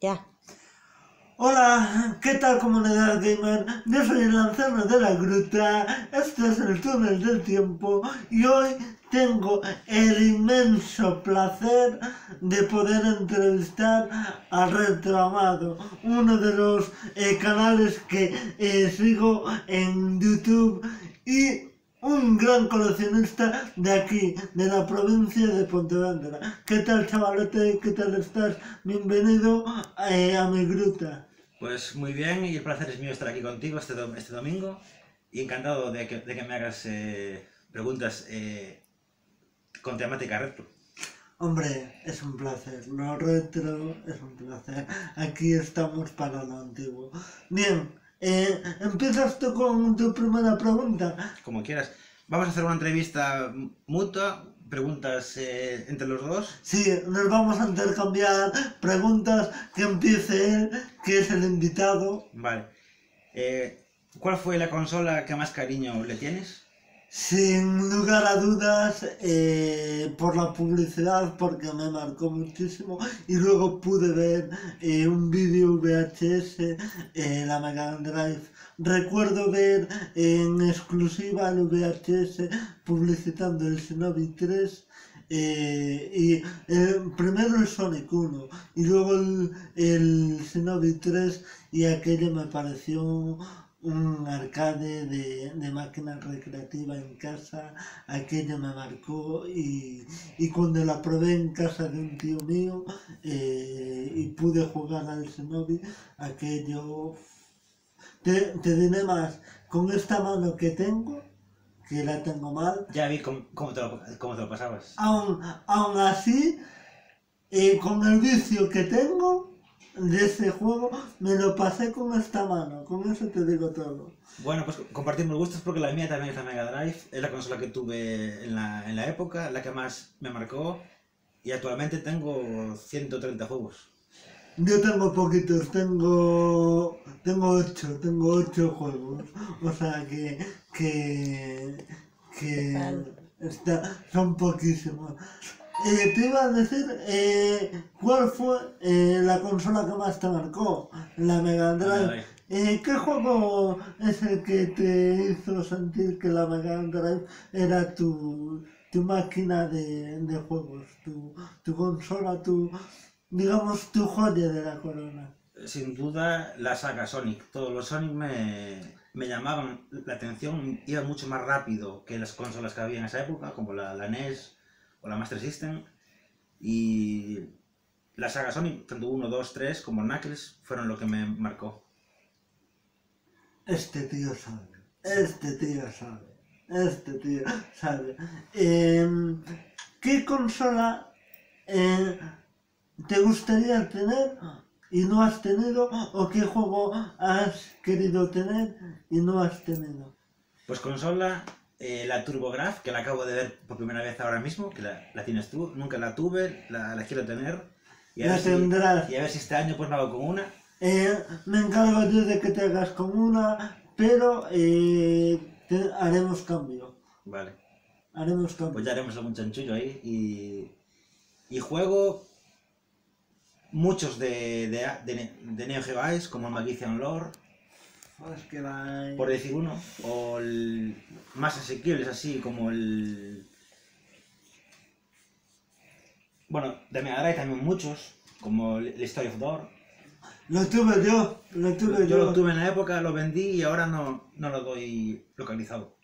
Ya. Hola, ¿qué tal comunidad gamer? Yo soy el anciano de la gruta, este es el túnel del tiempo y hoy tengo el inmenso placer de poder entrevistar a Retramado, uno de los eh, canales que eh, sigo en YouTube y un gran coleccionista de aquí, de la provincia de Pontevedra. ¿Qué tal chavalete? ¿Qué tal estás? Bienvenido eh, a mi gruta. Pues muy bien y el placer es mío estar aquí contigo este, este domingo y encantado de que, de que me hagas eh, preguntas eh, con temática retro. Hombre, es un placer. Lo retro es un placer. Aquí estamos para lo antiguo. Bien, eh, empiezas tú con tu primera pregunta. Como quieras. Vamos a hacer una entrevista mutua, preguntas eh, entre los dos. Sí, nos vamos a intercambiar preguntas que empiece él, que es el invitado. Vale. Eh, ¿Cuál fue la consola que más cariño le tienes? Sin lugar a dudas, eh, por la publicidad, porque me marcó muchísimo. Y luego pude ver eh, un vídeo VHS, eh, la Mega Drive. Recuerdo ver en exclusiva el VHS publicitando el Shinobi 3. eh, y eh, primero el Sonic 1 y luego el, el Shinobi 3 y aquello me pareció un arcade de, de máquina recreativa en casa, aquello me marcó y, y cuando la probé en casa de un tío mío eh, y pude jugar al Shinobi, aquello... Te, te diré más, con esta mano que tengo, que la tengo mal, Ya vi cómo, cómo te, lo, cómo te lo pasabas. aún, aún así, eh, con el vicio que tengo de ese juego, me lo pasé con esta mano, con eso te digo todo. Bueno, pues compartimos gustos porque la mía también es la Mega Drive. Es la consola que tuve en la, en la época, la que más me marcó. Y actualmente tengo 130 juegos. Yo tengo poquitos, tengo tengo ocho, tengo ocho juegos, o sea que que que está, son poquísimos. Eh, te iba a decir eh, cuál fue eh, la consola que más te marcó, la Mega Drive. Eh, ¿Qué juego es el que te hizo sentir que la Mega Drive era tu, tu máquina de, de juegos, tu, tu consola, tu, digamos, tu joya de la corona? Sin duda, la saga Sonic. Todos los Sonic me, me llamaban la atención. Iba mucho más rápido que las consolas que había en esa época, como la, la NES o la Master System. Y la saga Sonic, tanto 1, 2, 3 como Knuckles, fueron lo que me marcó. Este tío sabe, este tío sabe, este tío sabe. Em, ¿Qué consola eh, te gustaría tener y no has tenido? ¿O qué juego has querido tener y no has tenido? Pues consola, eh, la TurboGraf, que la acabo de ver por primera vez ahora mismo, que la, la tienes tú. Nunca la tuve, la, la quiero tener. Y a, La ver si, tendrás. y a ver si este año pues me hago con una. Eh, me encargo yo de que te hagas con una, pero eh, te- haremos cambio. Vale. Haremos cambio. Pues ya haremos algún chanchullo ahí. Y, y juego muchos de, de, de, de Neo Geo Ice, como el Magician Lore, Es que va- por decir uno. O el más asequibles así, como el... Bueno, de Mega Drive también muchos, como el Story of Door. Lo tuve yo, lo tuve Yo yo. lo tuve en la época, lo vendí y ahora no, no lo doy localizado.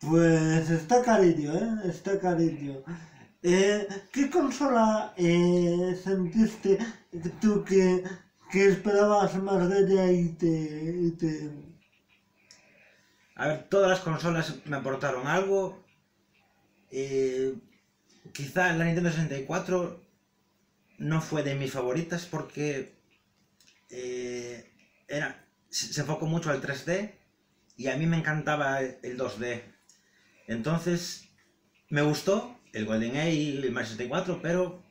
Pues está carillo, ¿eh? Está carillo. Eh, ¿Qué consola eh, sentiste tú que, que esperabas más de ella y te, y te... A ver, todas las consolas me aportaron algo. Eh, quizá la Nintendo 64 no fue de mis favoritas porque eh, era, se enfocó mucho al 3D y a mí me encantaba el 2D. Entonces, me gustó el GoldenEye y el Mario 64, pero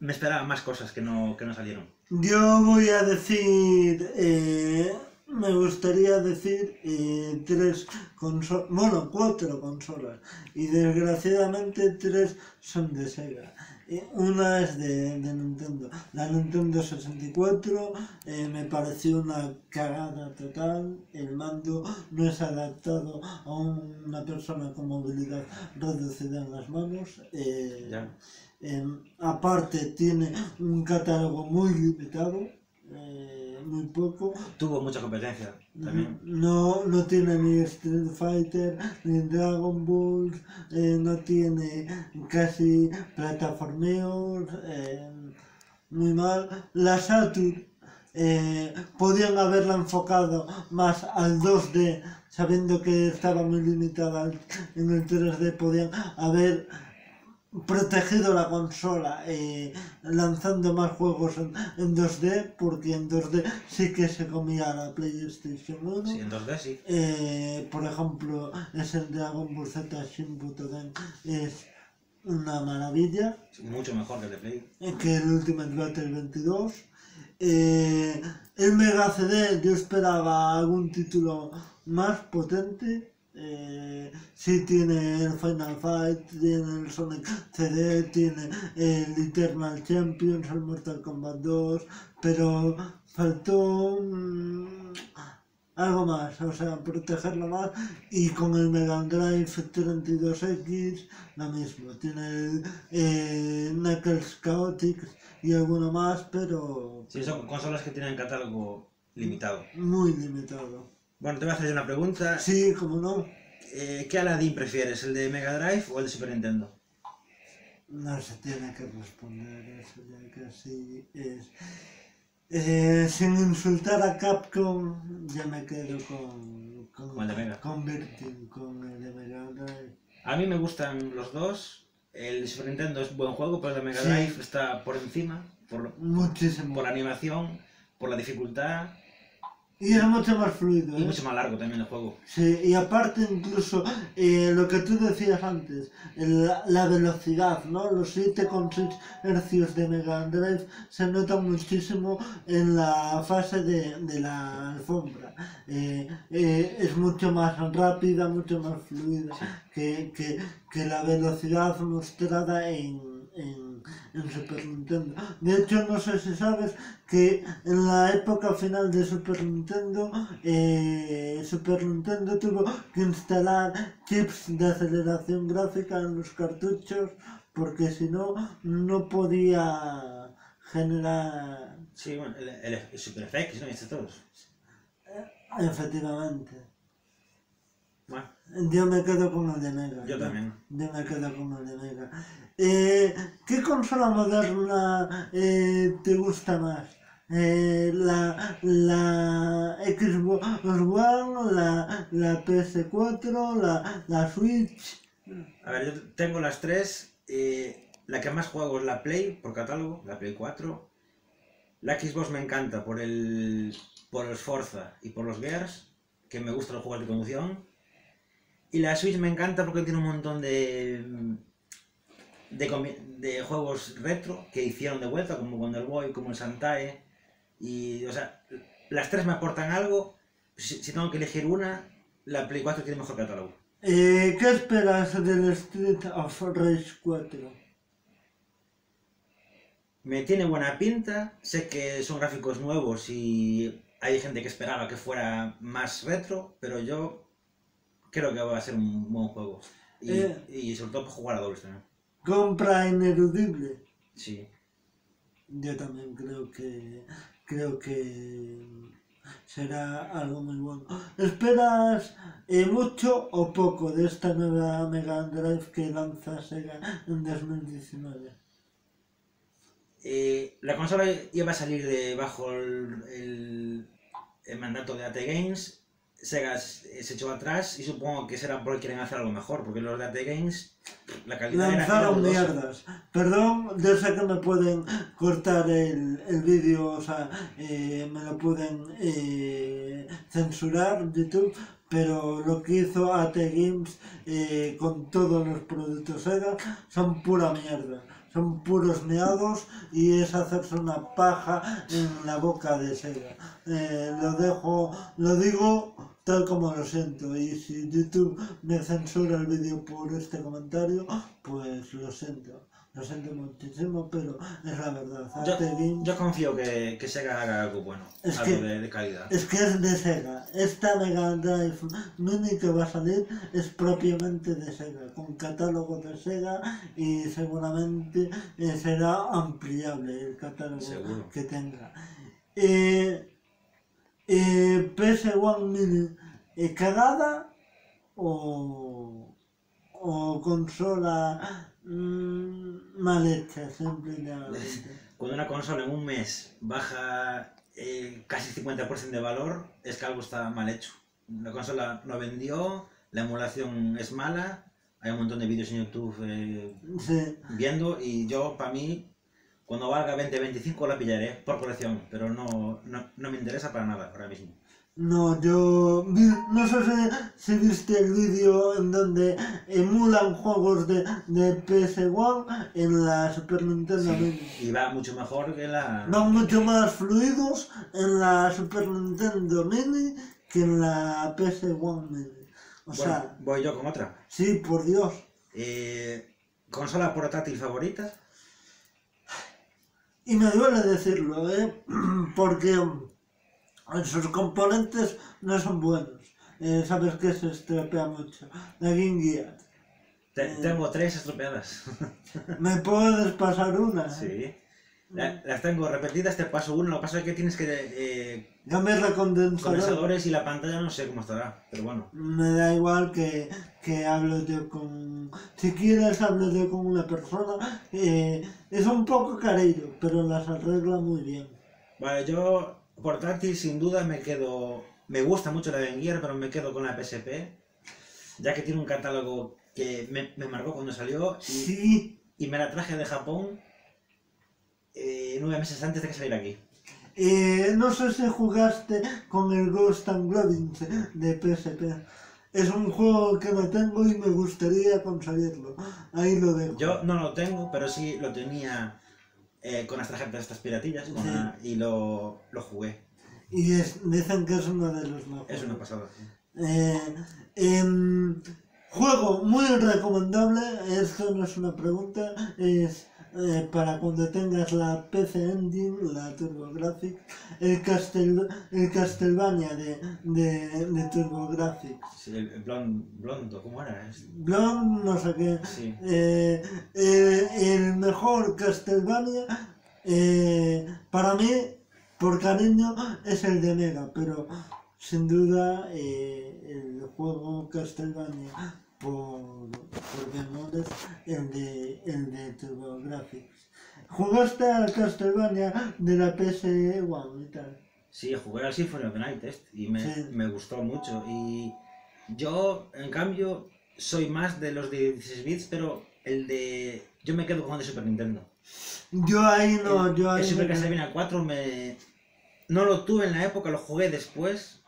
me esperaba más cosas que no, que no salieron. Yo voy a decir... eh, me gustaría decir eh, tres consolas, bueno, cuatro consolas, y desgraciadamente tres son de Sega. Eh, Una es de, de Nintendo. La Nintendo 64 eh, me pareció una cagada total. El mando no es adaptado a una persona con movilidad reducida en las manos. Eh, Ya. Em, aparte tiene un catálogo muy limitado, eh, muy poco. Tuvo mucha competencia también. No, no tiene ni Street Fighter, ni Dragon Ball, eh, no tiene casi plataformeos, eh, muy mal. La Saturn eh, podían haberla enfocado más al 2D, sabiendo que estaba muy limitada en el 3D, podían haber protegido la consola eh, lanzando más juegos en, en 2D porque en 2D sí que se comía la PlayStation 1 Sí, en 2D sí. Eh, por ejemplo es el Dragon Ball Z Shin Butoden es una maravilla Mucho mejor que el de Play. eh, que el Ultimate Battle 22 Eh, el Mega CD yo esperaba algún título más potente eh, sí tiene el Final Fight, tiene el Sonic CD, tiene el Eternal Champions, el Mortal Kombat 2, pero faltó mm, algo más, o sea, protegerlo más y con el Mega Drive 32X lo mismo, tiene el eh, Knuckles Chaotix y alguno más, pero Sí, son consolas que tienen catálogo limitado. muy limitado. Bueno, te voy a hacer una pregunta. Sí, como no, Eh, ¿Qué Aladdin prefieres, el de Mega Drive o el de Super Nintendo? no se tiene que responder eso ya casi es... Eh, sin insultar a Capcom, ya me quedo con, con, Con el de Mega. con Virgin, con el de Mega Drive. A mí me gustan los dos. El de Super Nintendo es buen juego, pero el de Mega Sí. Drive está por encima, por, Muchísimo. por la animación, por la dificultad Y es mucho más fluido. y ¿eh? mucho más largo también el juego. Sí, y aparte incluso eh, lo que tú decías antes, la, la velocidad, ¿no? Los 7,6 hercios de Mega Drive se notan muchísimo en la fase de, de la alfombra. Eh, eh, es mucho más rápida, mucho más fluida que, que, que la velocidad mostrada en, en, en Super Nintendo. De hecho, no sé si sabes que en la época final de Super Nintendo, eh, Super Nintendo tuvo que instalar chips de aceleración gráfica en los cartuchos porque si no, no podía generar... Sí, bueno, el, el, el Super FX, ¿no? Y este todos. Efectivamente. Bueno, Yo me quedo con el de Mega. yo también. Yo me quedo con el de Mega. Eh, ¿Qué consola moderna eh, te gusta más? Eh, la, la Xbox One, la, la PS4, la, la Switch. A ver, yo tengo las tres. la que más juego es la Play, por catálogo, la Play 4. La Xbox me encanta por el, por el Forza y por los Gears, que me gustan los juegos de conducción. Y la Switch me encanta porque tiene un montón de, de, juegos retro que hicieron de vuelta, como Wonder Boy, como el Santae. Y, o sea, las tres me aportan algo. Si, si tengo que elegir una, la Play 4 tiene mejor catálogo. Eh, ¿Qué esperas del Street of Rage 4? Me tiene buena pinta, sé que son gráficos nuevos y hay gente que esperaba que fuera más retro, pero yo creo que va a ser un buen juego. Y, Eh. y sobre todo para jugar a dobles también. Compra ineludible. Sí. Yo también creo que creo que será algo muy bueno. ¿Esperas eh, mucho o poco de esta nueva Mega Drive que lanza Sega en 2019? Eh, la consola iba a salir de bajo el, el- el mandato de AT Games. Sega se echó atrás y supongo que será porque quieren hacer algo mejor, porque los de AT Games, la calidad era- era Lanzaron dudosa. mierdas. Perdón, yo sé que me pueden cortar el, el vídeo, o sea, eh, me lo pueden eh, censurar YouTube, pero lo que hizo AT Games eh, con todos los productos Sega son pura mierda. Son puros meados y es hacerse una paja en la boca de Sega. Eh, lo dejo, lo digo tal como lo siento y si YouTube me censura el vídeo por este comentario, pues lo siento. Lo siento muchísimo, pero es la verdad. Yo, confío que, que Sega haga algo bueno, Es algo que- de, de calidad. Es que es de Sega. Esta Mega Drive Mini que va a salir es propiamente de Sega, con catálogo de Sega y seguramente eh, será ampliable el catálogo Seguro. que tenga. Eh, eh, PS1 Mini, ¿cagada o, o consola mm, mal hecha, simplemente? Cuando una consola en un mes baja eh, casi 50% de valor, es que algo está mal hecho. La consola no vendió, la emulación es mala, hay un montón de vídeos en YouTube eh, Sí. viendo y yo, para mí, cuando valga 20-25 la pillaré por colección, pero no, no, no me interesa para nada ahora mismo. No, yo no sé si, si viste el vídeo en donde emulan juegos de, de PS1 en la Super Nintendo Mini. Y va mucho mejor que la... Van mucho más fluidos en la Super Nintendo Mini que en la PS1 Mini. O Bueno, sea, voy yo con otra. sí, por Dios. Eh, ¿Consola portátil favorita? Y me duele decirlo, ¿eh? Porque sus componentes no son buenos. Eh, Sabes que se estropea mucho. La Game Gear. Te- Eh. tengo tres estropeadas. ¿Me puedes pasar una? sí. La- las tengo repetidas, te paso uno. Lo que pasa es que tienes que... Eh, Cambiar la condensadora. condensadores y la pantalla no sé cómo estará, pero bueno. Me da igual que, que hable yo con... Si quieres, hable yo con una persona. eh, es un poco carillo, pero las arregla muy bien. Vale, yo portátil sin duda me quedo... Me gusta mucho la Game Gear, pero me quedo con la PSP, ya que tiene un catálogo que me, me marcó cuando salió y, Sí, y me la traje de Japón eh, nueve meses antes de que saliera aquí. eh, no sé si jugaste con el Ghost and Goblins de PSP. Es un juego que no tengo y me gustaría conseguirlo. Ahí lo dejo. Yo no lo tengo, pero sí lo tenía eh, con las tarjetas estas piratillas con Sí. la- y lo, lo jugué. Y es, dicen que es uno de los mejores. Es una pasada. Eh, em, juego muy recomendable, esto no es una pregunta, es eh, para cuando tengas la PC Engine, la TurboGrafx, el, Castel, el Castlevania de, de, de TurboGrafx. Sí, el, el blond- blondo, ¿cómo era? Blonde, no sé qué. Sí. Eh, eh, el mejor Castlevania, eh, para mí, por cariño, es el de Mega, pero sin duda el juego Castlevania por, por memorias, el de, el de TurboGrafx. ¿Jugaste al Castlevania de la PS1 y tal? Sí, jugué al Symphony of the Night este, y me, Sí. me gustó mucho. Y yo, en cambio, soy más de los de 16 bits, pero el de... Yo me quedo con el de Super Nintendo. Yo ahí no, yo el ahí Super no- Castlevania 4 me... No lo tuve en la época, lo jugué después,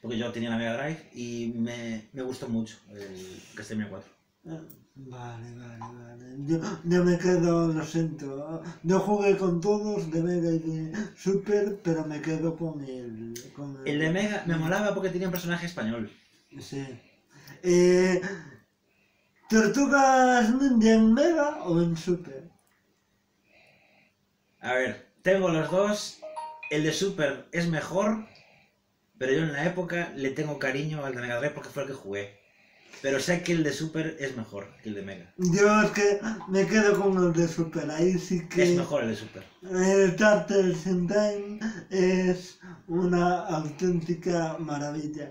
porque yo tenía la Mega Drive, y me, me gustó mucho el Castlevania 4. Ah, Vale, vale, vale. Yo, yo me quedo, lo siento. Yo jugué con todos de Mega y de Super, pero me quedo con el. Con El de Mega me molaba porque tenía un personaje español. Sí. Eh, ¿Tortugas Ninja en Mega o en Super? A ver, tengo los dos. El de Super es mejor, pero yo en la época le tengo cariño al de Mega Drive porque fue el que jugué. Pero sé que el de Super es mejor que el de Mega. Yo es que me quedo con el de Super. Ahí sí que. Es mejor el de Super. El Turtles in Time es una auténtica maravilla.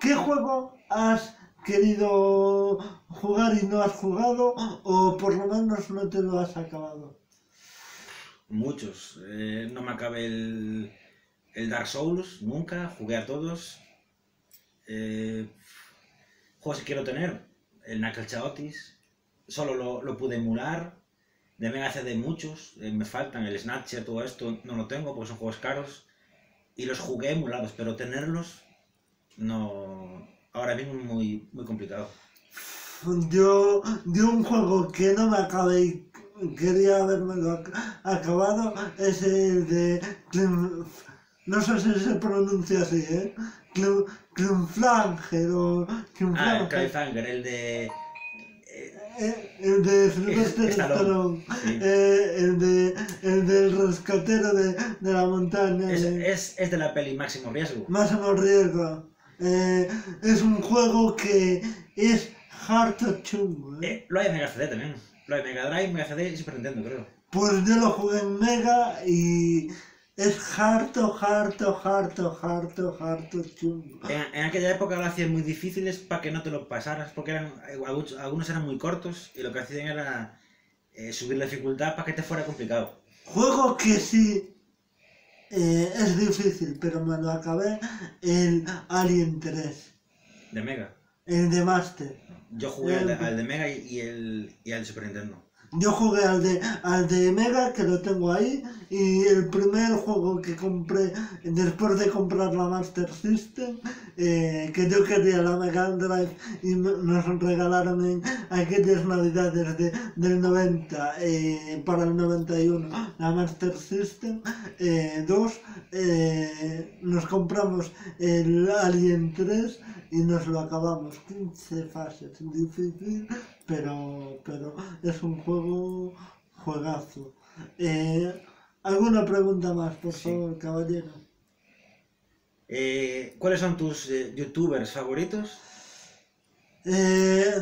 ¿Qué juego has querido jugar y no has jugado? O por lo menos no te lo has acabado. Muchos. Eh, no me acabé el, el Dark Souls, nunca. Jugué a todos. Eh, juegos que quiero tener. El Knuckle Chaotis. Solo lo, lo pude emular. De Mega CD muchos. eh, me faltan el Snatcher, todo esto. No lo tengo porque son juegos caros. Y los jugué emulados, pero tenerlos no. Ahora mismo muy, muy complicado. Yo, yo un juego que no me acabé y quería haberme acabado es el de... No sé si se pronuncia así, ¿eh? Climflanger o... Ah, el Climflanger. Cliffhanger, el de. eh, eh, el de Sylvester Stallone. Sí. eh, el, de, el del rescatero de, de la montaña, Es, de es, es de la peli Máximo Riesgo. Máximo Riesgo. Es un juego que es harto chungo. lo hay en Mega CD también. Lo hay en Mega Drive, Mega CD y Super Nintendo, creo. Pues yo lo jugué en Mega y es harto, harto, harto, harto, harto chungo. En, en aquella época lo hacían muy difíciles para que no te lo pasaras, porque eran, algunos, algunos eran muy cortos y lo que hacían era eh, subir la dificultad para que te fuera complicado. Juego que sí eh, es difícil, pero me lo acabé el Alien 3, De Mega. el de Master. Yo jugué al de, al de Mega y, y el, y al de Super Nintendo. Yo jugué al de, al de Mega, que lo tengo ahí, y el primer juego que compré después de comprar la Master System, eh, que yo quería la Mega Drive y nos regalaron en aquellas navidades de, del 90 eh, para el 91 la Master System 2, nos compramos el Alien 3 y nos lo acabamos. 15 fases, difícil, pero, pero es un juego juegazo. Eh, ¿Alguna pregunta más, por Sí. favor, caballero? Eh, ¿Cuáles son tus eh, youtubers favoritos? Eh,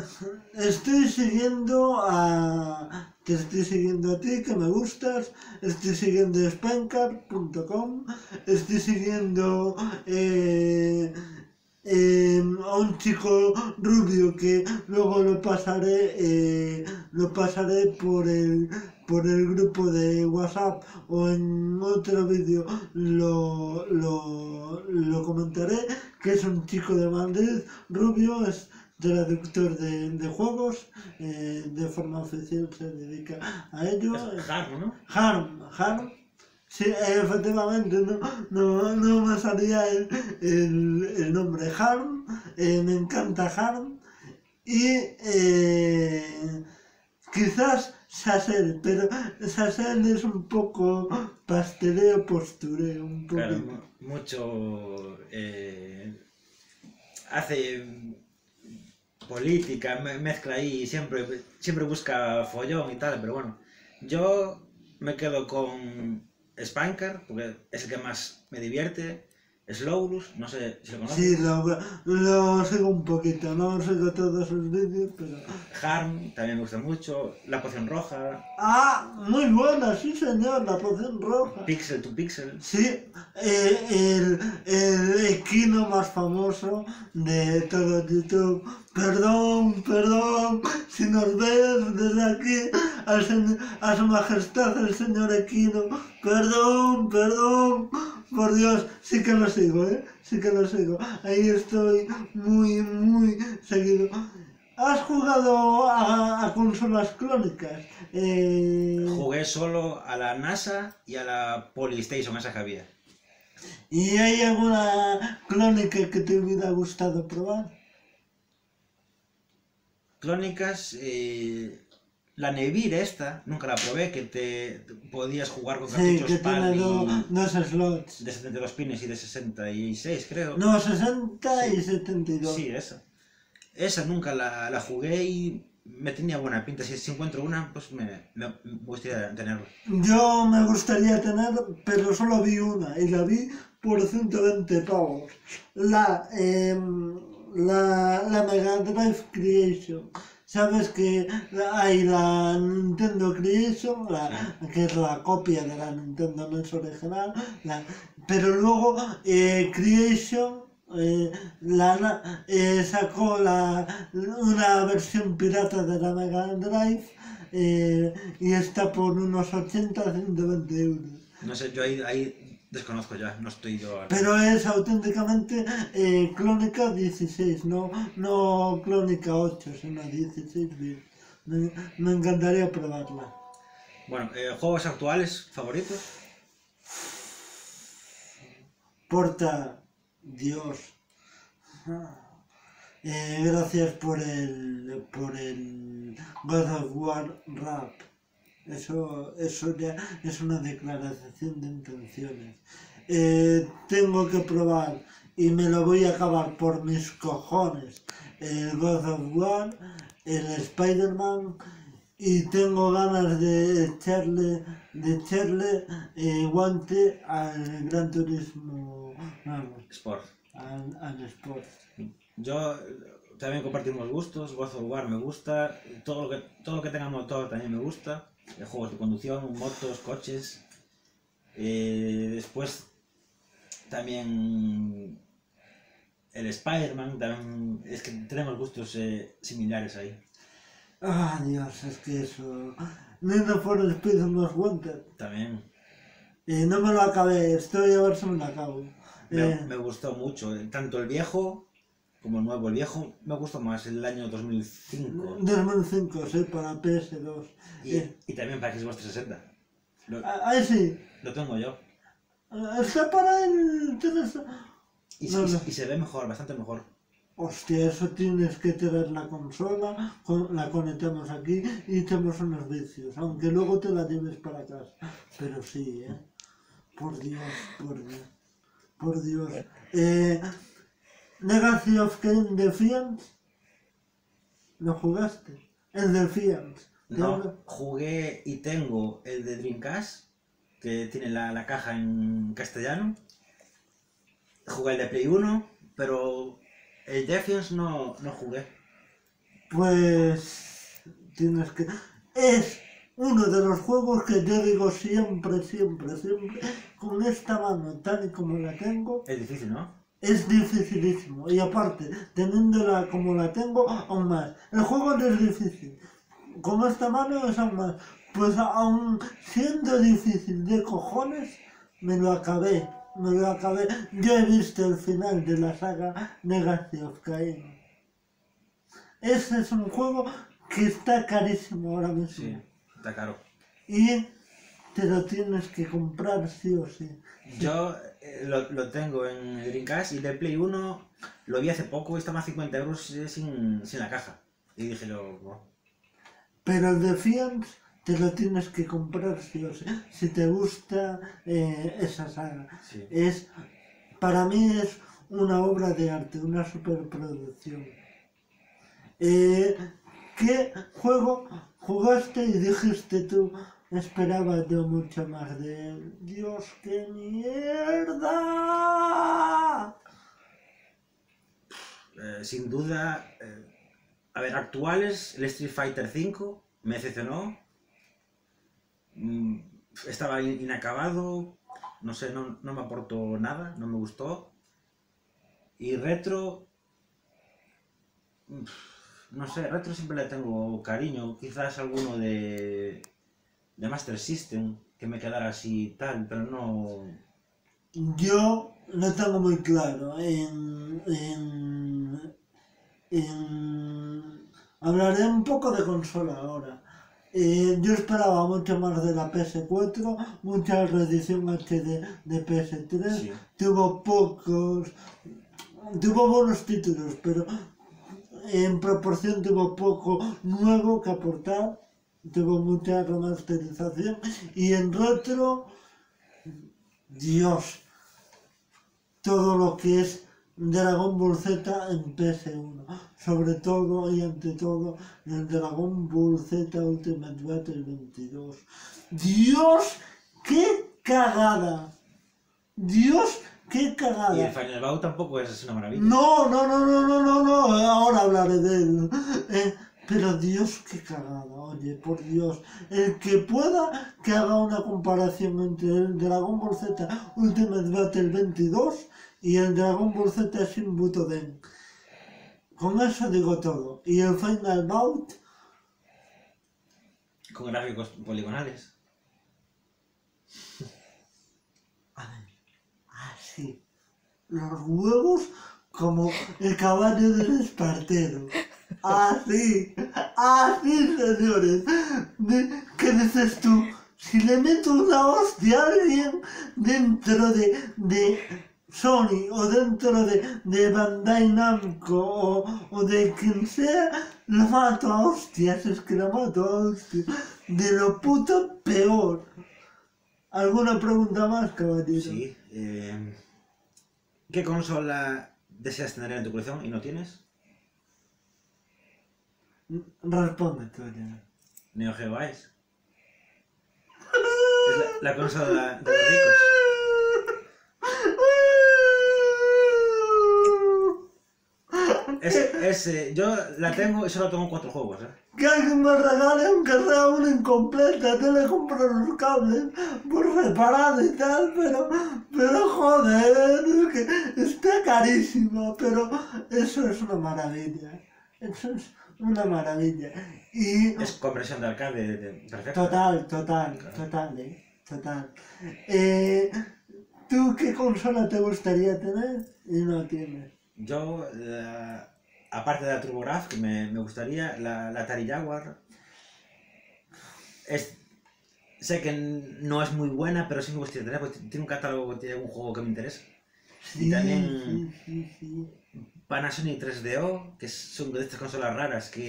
estoy siguiendo a... Te estoy siguiendo a ti, que me gustas. Estoy siguiendo Spancar.com. Estoy siguiendo eh, eh, a un chico rubio que luego lo pasaré, eh, lo pasaré por el, por el grupo de WhatsApp o en otro vídeo lo, lo, lo comentaré, que es un chico de Madrid, rubio, es traductor de, de juegos, eh, de forma oficial se dedica a ello. Es Harm, ¿no? Harm, Harm. Sí, efectivamente, no, no, no me salía el, el, el nombre Harm, eh, me encanta Harm. Y eh, quizás Sassel, pero Sassel es un poco pasteleo, postureo, un poco. Claro, mu- mucho. eh, hace política, me- mezcla ahí, siempre, siempre busca follón y tal, pero bueno. Yo me quedo con Spanker, porque es el que más me divierte. Slowlus, no sé si lo conoces. Sí, lo, lo sigo un poquito, no sigo todos sus vídeos, pero... Harm, también me gusta mucho. La poción roja. Ah, muy buena, sí señor, la poción roja. Pixel to Pixel. Sí, eh, el, el equino más famoso de todo YouTube. Perdón, perdón, si nos ves desde aquí, al a su majestad el señor equino. Perdón, perdón, por Dios, sí que lo sigo, ¿eh? Sí que lo sigo. Ahí estoy muy, muy seguido. ¿Has jugado a, a consolas clónicas? Eh, Jugué solo a la NASA y a la Polystation, esa que había. ¿Y hay alguna clónica que te hubiera gustado probar? Clónicas, eh, la Nevir esta, nunca la probé, que te podías jugar con Sí, cartuchos que PAL tiene y do- dos slots. de 72 pines y de 66, creo. No, 60 y 72. Sí, esa. Esa nunca la, la jugué y me tenía buena pinta. Si, si encuentro una, pues me, me, gustaría tenerla. Yo me gustaría tener, pero solo vi una y la vi por 120 pavos. La, em, la, la Mega Drive Creation. Sabes que hay la Nintendo Creation, la, que es la copia de la Nintendo NES original, la- pero luego eh, Creation eh, la, eh, sacó la, una versión pirata de la Mega Drive eh, y está por unos 80 120 euros. No sé, yo ahí, ahí desconozco ya, no estoy yo... Pero es auténticamente eh, Clónica 16, no, no Clónica 8, sino 16 bits. Me, me encantaría probarla. Bueno, eh, juegos actuales favoritos. Porta, Dios. Eh, gracias por el, por el God of War Rap. Eso, eso ya es una declaración de intenciones. Eh, tengo que probar y me lo voy a acabar por mis cojones. El God of War, el Spider-Man y tengo ganas de echarle, de echarle eh, guante al Gran Turismo, vamos, Sport. al, al Sport. Yo eh, también compartimos gustos, God of War me gusta, todo lo que, todo lo que tenga motor también me gusta, eh, juegos de conducción, motos, coches. Eh, después también el Spider-Man, es que tenemos gustos eh, similares ahí. Ah, Dios, es que eso... Need for Speed Wanted. También Eh, no me lo acabé, estoy a ver si me lo acabo. me, me gustó mucho, tanto el viejo como el nuevo. El viejo me gustó más el año 2005 2005, sí, para PS2. y, Eh, y también para Xbox 360. Lo, ah, ahí sí, lo tengo yo. Ah, está para el 3... Y, No, y- no. y se ve mejor, bastante mejor. Hostia, eso tienes que tener la consola, con- la conectamos aquí y tenemos unos vicios, aunque luego te la lleves para casa. Pero sí, ¿eh? Por Dios, por Dios, por Dios. Eh, Legacy of Kain Defiance, ¿lo jugaste? El Defiance. ¿te No, jugué y tengo el de Dreamcast, que tiene la, la caja en castellano. Jugué el de Play 1, pero el Defiance no, no jugué. Pues tienes que... Es uno de los juegos que yo digo siempre, siempre, siempre, con esta mano tal y como la tengo, Es difícil, ¿no? Es dificilísimo. Y aparte, teniéndola como la tengo, aún más. El juego no es difícil. Con esta mano es aún más. Pues aún siendo difícil de cojones, me lo acabé. Me lo acabé. Yo he visto el final de la saga Legacy of Kain. Ese es un juego que está carísimo ahora mismo. Sí, está caro. Y te lo tienes que comprar sí o sí. Yo lo, lo tengo en Dreamcast y de Play 1 lo vi hace poco y estaba a 50 euros eh, sin, sin la caja. Y dije, lo, Pero el Defiance te lo tienes que comprar o sí. Si te gusta eh, esa saga. sí. Es, para mí es una obra de arte, una superproducción. Eh, ¿Qué juego jugaste y dijiste tú? Esperaba yo mucho más de él. Dios, qué mierda. Eh, sin duda, eh, a ver, actuales, el Street Fighter V me decepcionó. Mm, estaba in- inacabado, no sé, no, no me aportó nada, no me gustó. Y retro, mm, no sé, retro siempre le tengo cariño, quizás alguno de, de Master System que me quedara así tal, pero no... Yo lo tengo muy claro. En, en, en- Hablaré un poco de consola ahora. Eh, yo esperaba mucho más de la PS4, mucha reedición HD de PS3. Sí. Tuvo pocos. Tuvo buenos títulos, pero en proporción tuvo poco nuevo que aportar. Tuvo mucha remasterización. Y en retro. Dios, todo lo que es Dragon Ball Z en PS1, sobre todo y ante todo el Dragon Ball Z Ultimate Battle 22. Dios, qué cagada. Dios, qué Y el cagada. Final Bout tampoco es una maravilla. No, no, no, no, no, no, no, ahora hablaré de él. Eh, pero Dios, qué cagada, oye, por Dios. El que pueda que haga una comparación entre el Dragon Ball Z Ultimate Battle 22 y el Dragon Ball Z Shin Butoden. Con eso digo todo. Y el Final Bout, Con gráficos poligonales. así. Los huevos como el caballo del espartero. Así, así, señores. ¿Qué dices tú? Si le meto una hostia a alguien dentro de, de Sony o dentro de, de Bandai Namco o, o de quien sea, lo mato a hostias, es que lo mato a hostias. De lo puto peor. ¿Alguna pregunta más, caballero? Sí. eh, ¿Qué consola deseas tener en tu colección y no tienes? Responde tú ya. Neo Geo Ice. Es la, la consola de los ricos. Es, es, eh, yo la tengo y solo tengo cuatro juegos, ¿eh? Que alguien me regale aunque sea una incompleta, te le compro los cables por separado y tal, pero, pero joder, es que está carísima, pero eso es una maravilla, eso es una maravilla. Y Es conversión de arcade de- total, total, total, eh, total. Eh, ¿Tú qué consola te gustaría tener y no tienes? Yo, la- aparte de la TurboGraf, que me, me gustaría, la, la Atari Jaguar. Es, sé que no es muy buena, pero sí me gustaría tener, porque tiene un catálogo, tiene algún juego que me interesa. Sí, también- sí, sí, sí. Panasonic 3DO, que son de estas consolas raras que...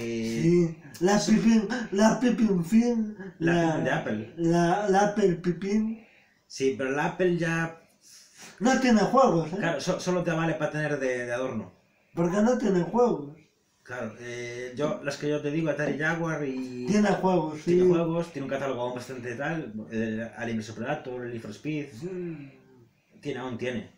Sí, la Pipin, la Pipin Fin, La Pipin de Apple. La, la Apple Pipin. Sí, pero la Apple ya, No tiene juegos, ¿eh? claro, so- solo te vale para tener de, de adorno. Porque no tiene juegos. Claro, eh, yo, las que yo te digo, Atari Jaguar y... Tiene juegos, sí. Tiene juegos, tiene un catálogo bastante tal, eh, Alien Predator, Leaf for Speed, Mm, tiene, aún tiene.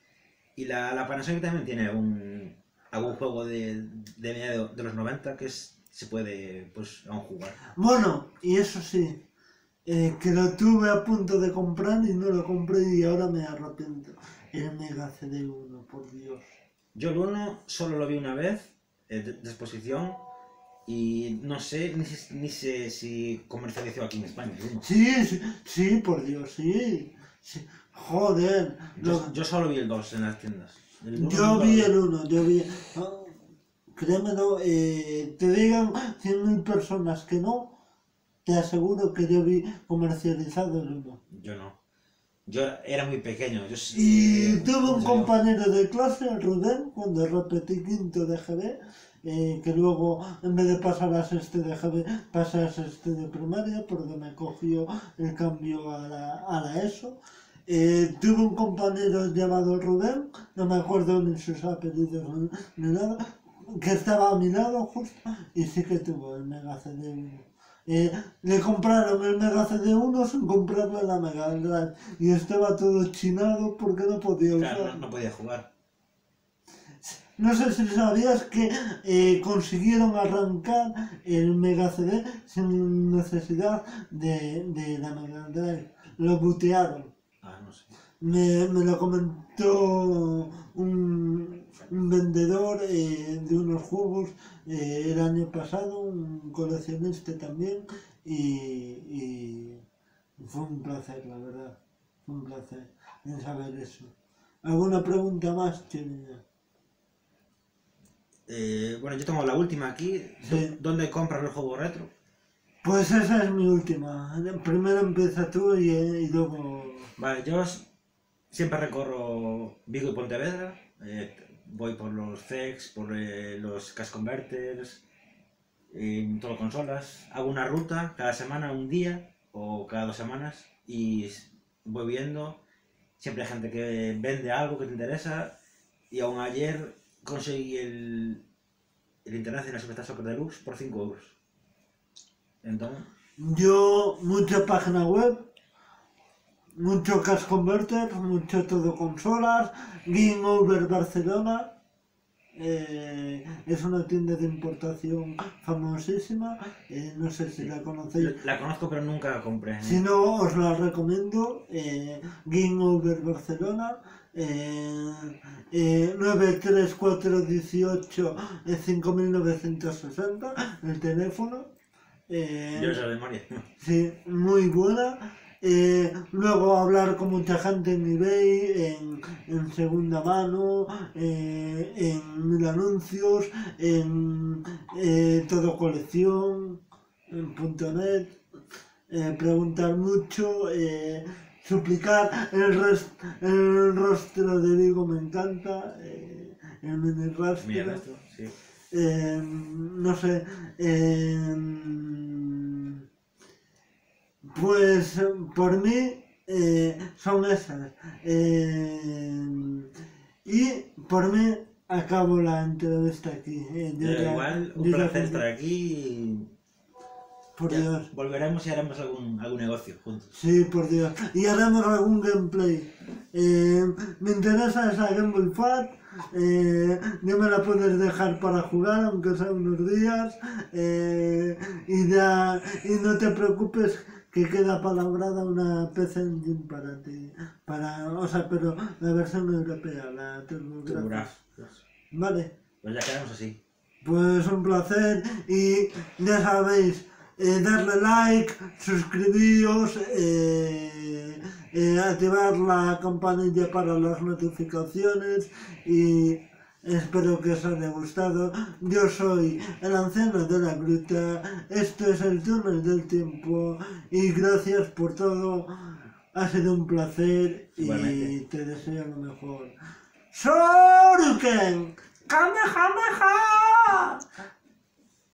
Y la, la Panasonic también tiene un, algún juego de, de mediados de los 90 que es- se puede pues aún jugar. Bueno, y eso sí, eh, que lo tuve a punto de comprar y no lo compré y ahora me arrepiento. El Mega CD1, por Dios. Yo el 1 solo lo vi una vez eh, de, de exposición y no sé ni, ni sé si comercializó aquí en España el 1. Sí, sí, sí, por Dios, sí. sí. Joder. Yo, lo- yo solo vi el 2 en las tiendas. Uno Yo vi el 1, yo vi. ah, Créemelo, eh, te digan 100.000 personas que no, te aseguro que yo vi comercializado el 1. Yo no. Yo era muy pequeño. Yo, sí- Y eh, tuve un compañero de clase, el Rubén, cuando repetí quinto de GB, eh, que luego en vez de pasar a sexto de GB, pasé a sexto de primaria porque me cogió el cambio a la, a la ESO. Eh, tuve un compañero llamado Rubén, no me acuerdo ni sus apellidos ni, nada, que estaba a mi lado justo y sí que tuvo el Mega CD1. Eh, le compraron el Mega CD1 sin comprarle la Mega Drive y estaba todo chinado porque no podía Claro, usar. no, no podía jugar. No sé si sabías que eh, consiguieron arrancar el Mega CD sin necesidad de, de la Mega Drive. Lo butearon. Ah, no sé. Me, me lo comentó un, un vendedor eh, de unos juegos eh, el año pasado, un coleccionista también, y, y fue un placer, la verdad. Fue un placer en saber eso. ¿Alguna pregunta más, Chirina? Eh, bueno, yo tengo la última aquí. Sí. ¿Dónde compras los juegos retro? Pues esa es mi última. Primero empieza tú y, y luego... Vale, yo siempre recorro Vigo y Pontevedra. eh, voy por los CEX, por eh, los Cash Converters, en todas las consolas. Hago una ruta cada semana, un día o cada dos semanas y voy viendo. Siempre hay gente que vende algo que te interesa. Y aún ayer conseguí el, el International Superstar Soccer Deluxe por 5 euros. Entonces, Yo, mucha página web, mucho Cash Converter, mucho todo consolas, Game Over Barcelona. eh, es una tienda de importación famosísima, eh, no sé si la conocéis. la conozco pero nunca la compré. Si no, os la recomiendo. eh, Game Over Barcelona. Eh, eh, 93418 eh, 5960 el teléfono. Yo de memoria. Sí, muy buena. Eh, luego hablar con mucha gente en eBay, en, en segunda mano, eh, en mil anuncios, en eh, todo colección, en punto .net, eh, preguntar mucho, suplicar, el, res- el rostro de Vigo me encanta, el mini rastro. Sí. No sé. Pues eh, por mí eh, son esas. Eh, Y por mí acabo la entrevista aquí. eh, ya- igual, un placer estar aquí. y Por ya Dios. Volveremos y haremos algún, algún negocio juntos. Sí, por Dios. Y haremos algún gameplay. Me interesa esa Game Boy Fat. Eh, ya me la puedes dejar para jugar, aunque sea unos días. Eh, y, ya, y no te preocupes que queda palabrada una PC Engine para ti. Para, o sea, pero la versión europea, la TurboGrafx. Vale. Pues ya quedamos así. Pues un placer y ya sabéis, eh, darle like, suscribíos, eh, eh, activar la campanilla para las notificaciones y espero que os haya gustado. Yo soy el anciano de la gruta, esto es el túnel del tiempo y gracias por todo. Ha sido un placer y te deseo lo mejor. ¡Shoryuken! ¡Kamehameha!